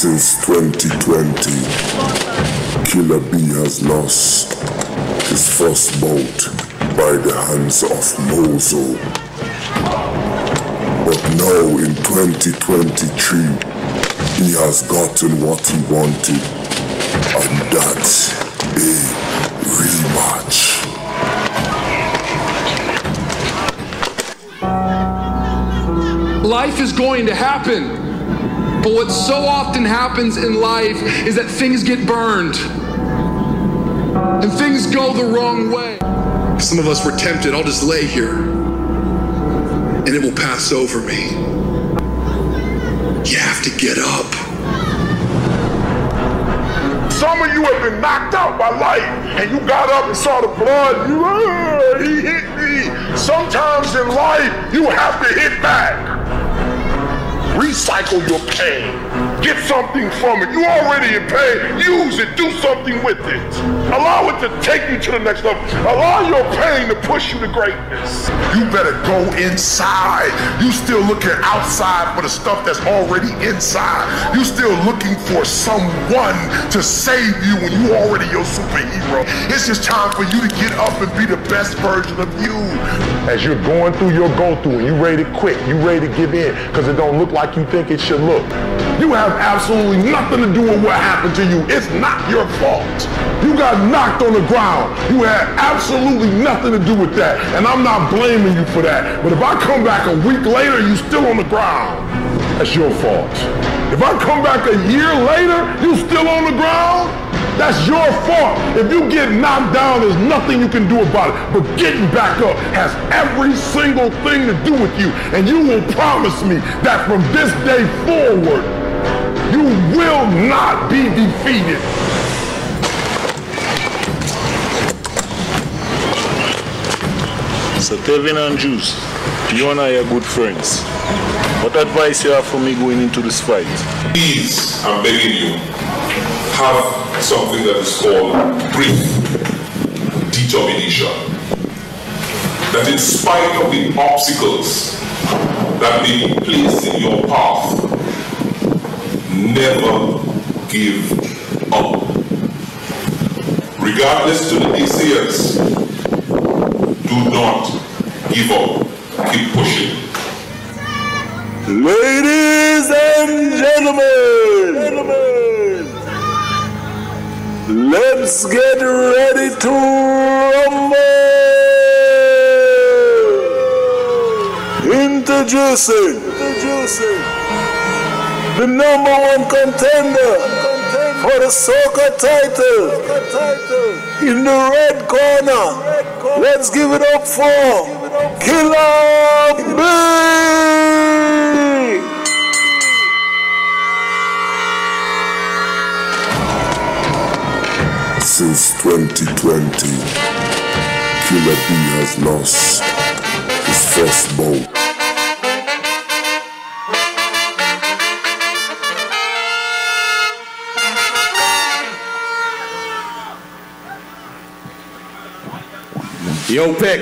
Since 2020, Killa B has lost his first bout by the hands of Mozo. But now in 2023, he has gotten what he wanted, and that's a rematch. Life is going to happen. But what so often happens in life is that things get burned. And things go the wrong way. Some of us were tempted, I'll just lay here and it will pass over me. You have to get up. Some of you have been knocked out by life and you got up and saw the blood. You, "Ah, he hit me. Sometimes in life, you have to hit back. Recycle your pain. Get something from it. You already in pain. Use it. Do something with it. Allow it to take you to the next level. Allow your pain to push you to greatness. You better go inside. You still looking outside for the stuff that's already inside. You still looking for someone to save you when you already your superhero. It's just time for you to get up and be the best version of you. As you're going through your go through and you ready to quit, you ready to give in because it don't look like you think it should look. You have absolutely nothing to do with what happened to you. It's not your fault. You got knocked on the ground. You had absolutely nothing to do with that. And I'm not blaming you for that. But if I come back a week later, you still on the ground. That's your fault. If I come back a year later, you still on the ground, that's your fault. If you get knocked down, there's nothing you can do about it. But getting back up has every single thing to do with you. And you will promise me that from this day forward, you will not be defeated. So Tevin and Juice, you and I are good friends. What advice you have for me going into this fight? Please, I'm begging you, have something that is called brief determination. That in spite of the obstacles that may be placed in your path, never give up. Regardless to the naysayers, do not give up. Keep pushing. Ladies and gentlemen, let's get ready to rumble. Introducing, the number one contender for the Soca title in the red corner. Let's give it up for Killa B. Since 2020, Killa B has lost his first boat. Yo, Peck,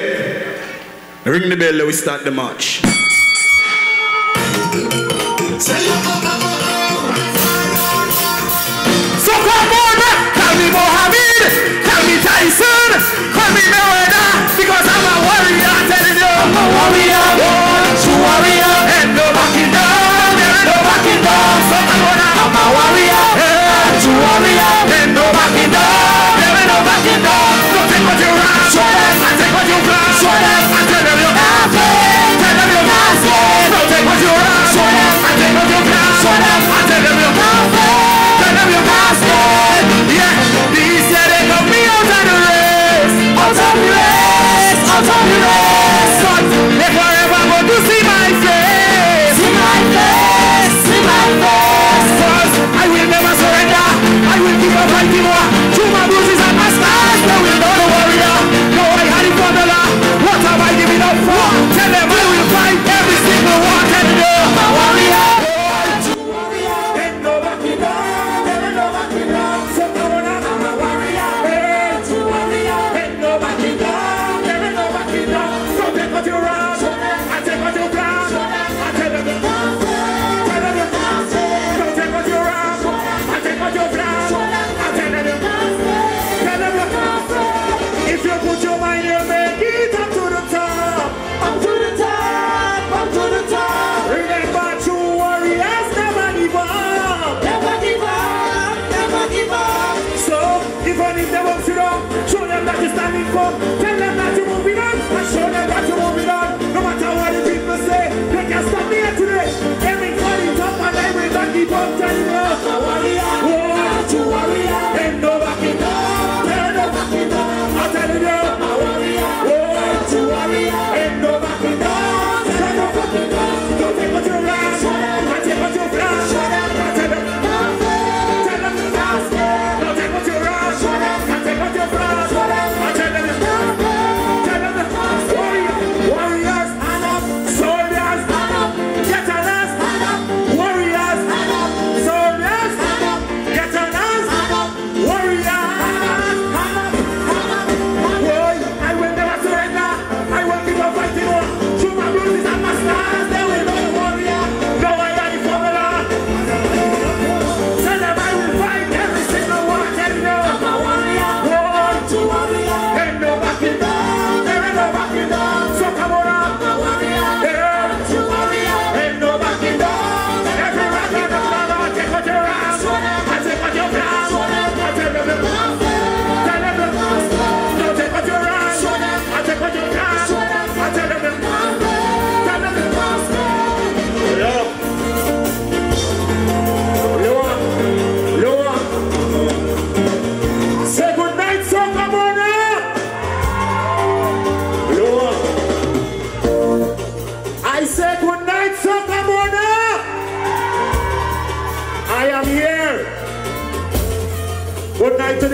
ring the bell, we start the match. Tyson, out of the race, out of the race. won't. Show them that you standing for. Tell them that you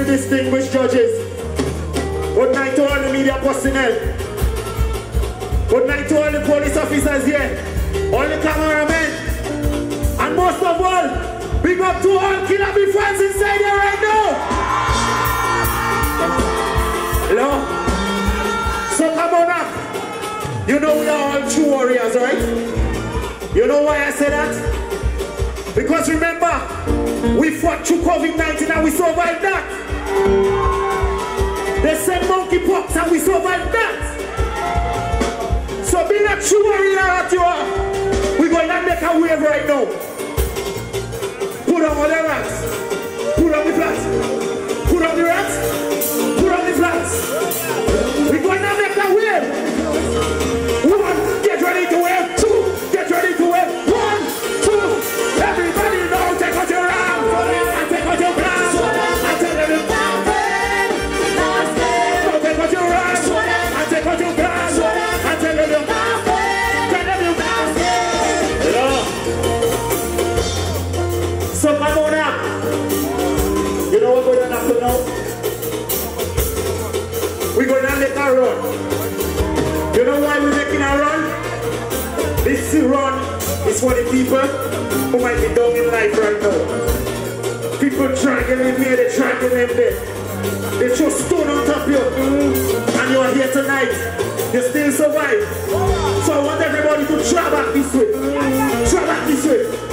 to distinguished judges. Good night to all the media personnel. Good night to all the police officers here. All the cameramen. And most of all, big up to all Killa B Friends inside here right now. Hello? So come on up. You know we are all true warriors, right? You know why I say that? Because remember, we fought through COVID-19 and we survived that. They said monkeypox and we survived that. So be not sure worried about you. We're going to make a wave right now. So come on up. You know what we're going to have to know? We're going to make our run. You know why we're making our run? This run is for the people who might be down in life right now. People triangling here, they're dragging in there. They throw stone on top of you. And you are here tonight. You still survive. So I want everybody to travel back this way. Travel back this way.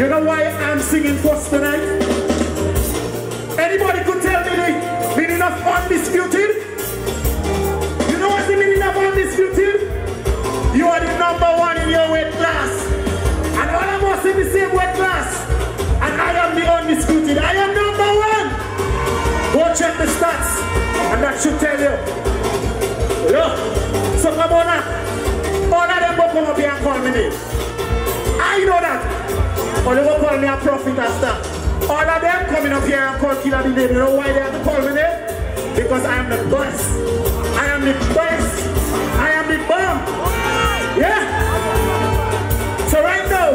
You know why I'm singing first tonight? Anybody could tell me the meaning of undisputed? You know what the meaning of undisputed? You are the number one in your weight class. And all of us in the same weight class. And I am the undisputed. I am number one. Go check the stats. And that should tell you. Look. So come on. Or they will call me a prophet. All of them coming up here and call Killa the name. You know why they have to call me name? Because I am the best. I am the best. I am the bomb. Yeah? So right now,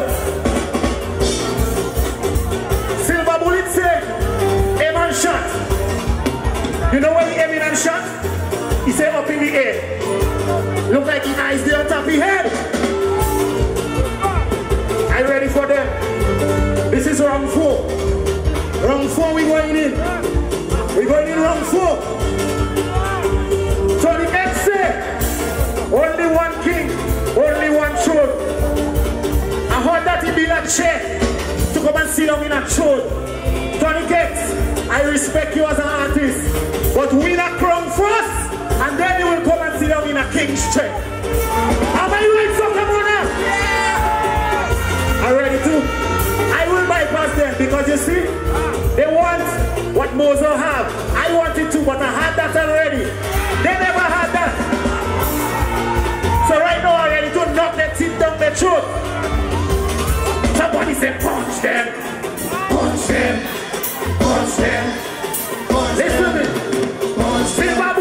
Silver Bullet say, "A man shot. You know where he aiming and shot? He said up in the air. Down in a throne. Tony Gates, I respect you as an artist, but win a crown first, and then you will come and sit down in a king's chair. Am I right, on now? Are you ready to? I will bypass them because you see, they want what Mozo have. I want it too, but I had that already. They never had that. So right now I'm ready to knock that teeth down the throat. Somebody say punch them, Constant, constant, constant. Listen to me. Constant.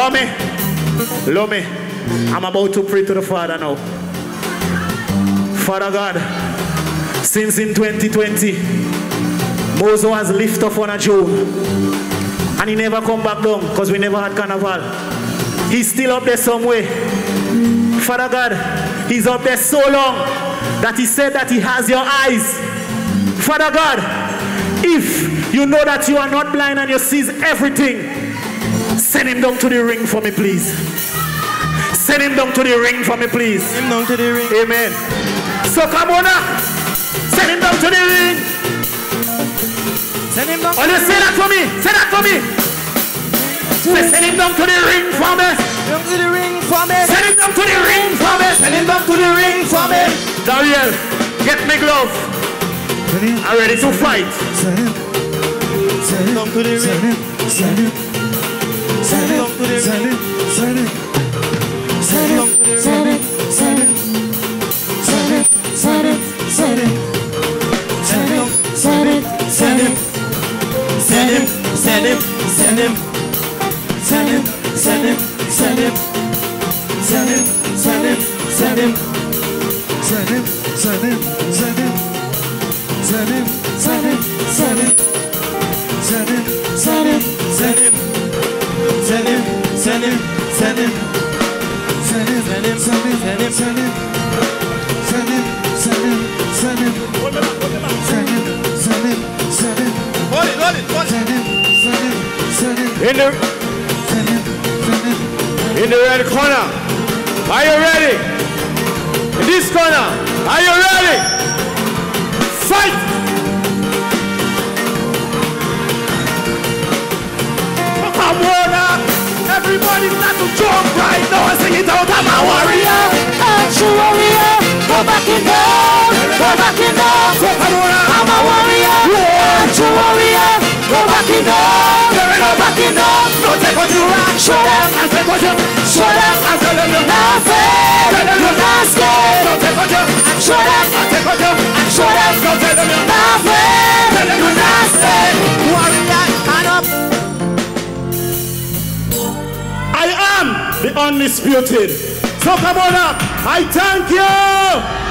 Love me. Love me. I'm about to pray to the Father now. Father God, since in 2020, Mozo has lifted off on a Joe. And he never come back down because we never had carnival. He's still up there somewhere. Father God, he's up there so long that he said that he has your eyes. Father God, if you know that you are not blind and you sees everything, send him down to the ring for me, please. Send him down to the ring for me, please. Send him down to the ring. Amen. So come on now. Send him down to the ring. Send him down. Oh, you say that for me. Say that for me. Say, send him down to the ring for me. Down to the ring for me. Send him down to the ring for me. Send him down to the ring for me. Dariel, get me glove. I'm ready to fight. Send him. Send him down to the ring. Send him. Send him. Send him down to the ring. Send him. Send him. Send him down to the ring. Send him. Send him. Send him. Send him. Send him. Send him. Send him. Him. Send him. Send him. Send him. Send him. Send him. Send him. Send him. Send him. Send him. Send him. Send him. Send him. Send him. Send him. Hold it, hold it, hold it. Send him. Send him. Send him. In the Send him. Send him. in the red corner. Are you ready? In this corner. Are you ready? Fight! Come on now. Everybody start to jump right now and sing it out. I'm a warrior. I'm true warrior. Go back in down. Go back in down. So come on now. I'm a warrior. I'm true warrior. Go back in down. Go back in down. No take what you. Show them. And take what you Show them. And tell them you're Not afraid. You're not scared. No take what you Show them. And take what you Show them. No tell them you're Not afraid. You're not scared. Undisputed. So come on up. I thank you.